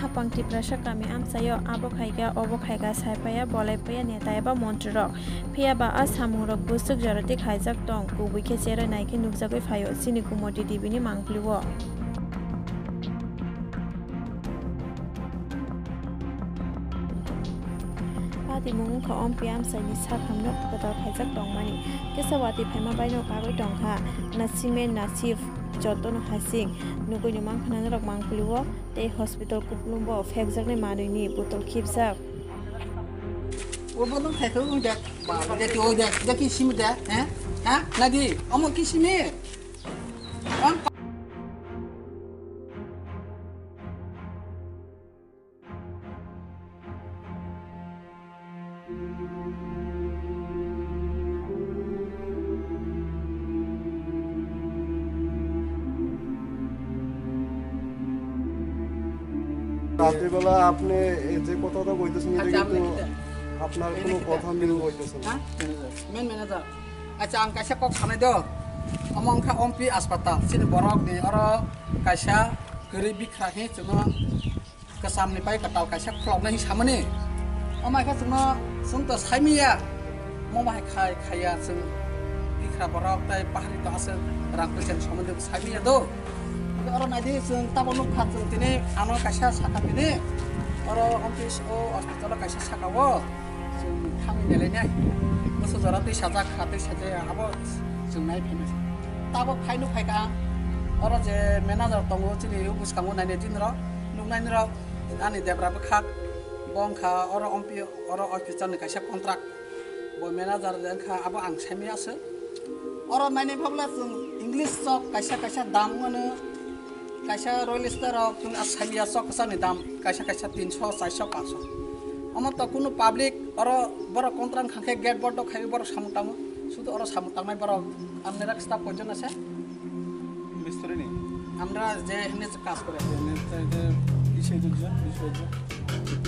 हापांथिफ्रासा गामि आमसायाव आबखायगा अबखायगा सायफाया बलायफाया नेता एबा मन्त्रिरक। फेयाबा आ सामुरक बुसुक जरति खायजाक दं गुबैखे जेरायनायखे नुगजागै फायो। सिनिकुमति डिबिनि मांग्लिव ti mungu kha om piam sai ni sa kham no ta khaijak tong mani kesa wati phema bai no kagoi tong kha na sime na sif joto no hasing nugoi no mang khana rok mang pulwo te hospital kuplum bo phekjak ne manui ni botol khipjak वो बोलो फेंको उन जा बाबा जाती हो जा जा किसी में जा हैं हाँ ना जी अमो किसी में রাত্রিবেলা আপনি যে কথাটা কইতেছেন এটা আচ্ছা, কিন্তু কি? আপনার কোনো কথা মিল হইতেছে না মেন ম্যানেজার আচ্ছা আং কাইসা কক সামনে দ আমং খা অমপি হাসপাতাল সিনি বরক ni oro kaisa geri bikra he jono kesamni pai katal kaisa khlok nahi samani amai kha jono sung to saimiya momai khai khaya sung bikra borok tai pahari to ase rang pesen somonde saimiya do oro nadi sung tabonu khat sung tini ano kaisa saka tini oro ọmপি O hospital kaisa sakawo sung thangi nelenya moso jara tui sajak khate saje abo sung nai phemase tabo phainu phaika oro je manager tongo chini buskango naine dinro nungnaini ro ani debra khak bong kha oro ọmপি oro hospital ni kaisa contract bo manager den kha abo ang saimi ase oro naini phabla sung english sok kaisa kaisa dam Royal star rok chung asaimia sok kasani dam kaisa kaisa 300 400 500 আমার তো কোনো public ওর বড় কন্ট্রান খাঁকে gate বড় খাই বড় সামুটামো শুধু ওর সামুটামাই বড় আপনারা স্টাফ কয়জন আছে? মিস্ত্রি নেই আমরা যে এখানে কাজ করে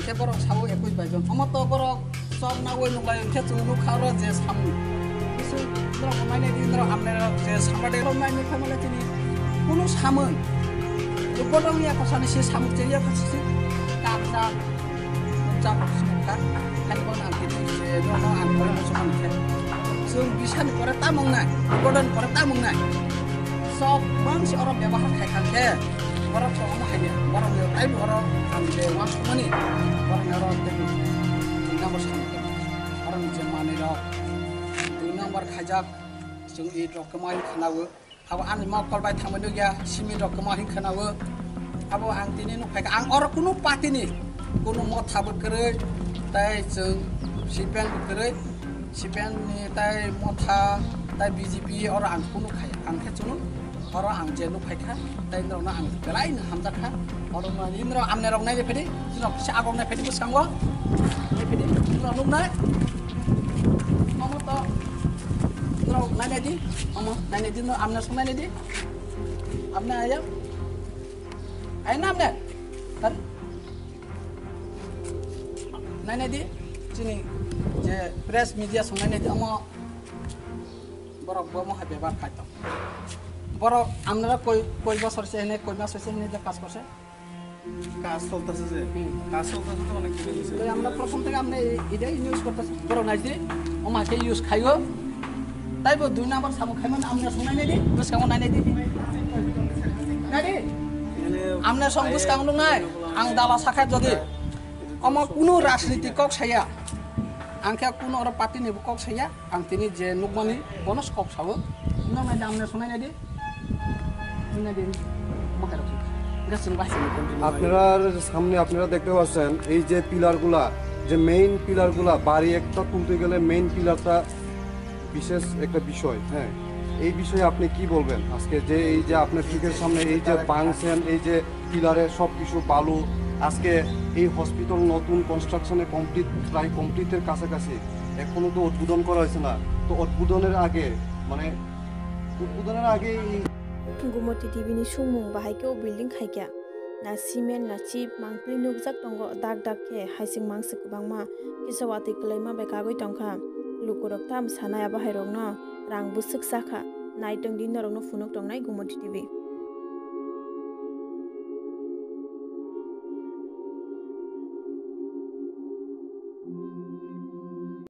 সে বড় সাবো একুশ বাইজন আমার তো বড় সব না ওই নুলাই উঠে চুলু খাওয়ার যে সামু কিছু মাইনে দিন আপনারা যে সামাডে মাইনে খামালে তিনি কোনো সামন বড় ইয়া কষানি সে সামু চেরিয়া খাচ্ছি কামটা जाफुंसारखा खालिबन आं बिदि न'न' आं करे मोसौ आंखे जों बिसान करे तामंनाय गदन करे तामंनाय सब मानसि अर व्यवहार खायखांखे बर सम हायो बर मेव टाइम बर आं जे वा समनि बर मेव देबु दुइ नाम्बार सामखे बर जे माने र दुइ नाम्बार खायजाक जों इ रकमाय खानावो আৰু আন মকলবাই থাকিবলগীয়া চিমি ডকুমেণ্ট হিংখানাও আৰু আং দিনে নুফাই আং আৰু কোনো পাতিনি কোনো মত থাকি তাই চিপিয়ানী চিপিয়ানী তাই মথা তাই বিজেপি আৰু আং কোনো খাই আংখে চুনো আৰু আং যে নুফাইখা তাই নিৰাও আং পেলাই হামজাখা আৰু নিৰাও আমনে ৰং নাই যে ফেদি আগৰ নাই ফেদি গুচি আংগ নাই ফেদি নাই Aman edin. Ama ben edin de amnasın ben edin. Amna ayı. Ayı ne amna? Tar. Ne nedi? Sini. Je press media sungan nedi ama. Borok bomo habi bar kaitam. বড় আপনারা কই কই বছর সে এনে কই মাস হইছে এনে কাজ করছে কাজ চলতেছে যে কাজ চলতেছে তো অনেক কিছু আমরা প্রথম থেকে আমরা এটাই ইউজ করতেছি বড় নাই যে ও মাকে ইউজ খাইও তাইবো দুই নাম্বার সামু খাইমান আমরা শোনাই নাই দি বুঝকামো নাই নাই দি। নাই দি আমনে সব বুঝকামো নাই? আং দালা সাখায় যদি। আমার কোনো রাজনীতি কক সাইয়া আংখে কোনো ওরা পার্টি নেব কক সাইয়া, আং তিনি যে নুকমানি, বনস কক সাবো, না নাই আমনে শোনাই নাই দি। নাই দি মাকে রাখি গাছন বাসি আপনারা সামনে আপনারা দেখতে পাচ্ছেন, এই যে পিলারগুলা, যে মেইন পিলারগুলা, বাড়ি একটা তুলতে গেলে মেইন পিলারটা বিশেষ একটা বিষয় হ্যাঁ। এই বিষয়ে আপনি কি বলবেন? আজকে যে এই যে আপনার চোখের সামনে এই যে বাংছেন এই যে পিলারের সব কিছু বালু, আজকে এই হসপিটাল নতুন কনস্ট্রাকশনে কমপ্লিট প্রায় কমপ্লিটের কাছাকাছি, এখনও তো উদ্বোধন করা হয়েছে না। তো উদ্বোধনের আগে মানে উদ্বোধনের আগে gumoti tv ni sumung bahai ke o building khaikya na cement na chip mangpli nukjak tongo dak dak ke haising mangsi kubangma lukurok tam sanaya bahai rok no rang busuk sakha naitung din norok no tong nai gumoti tv